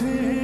changes.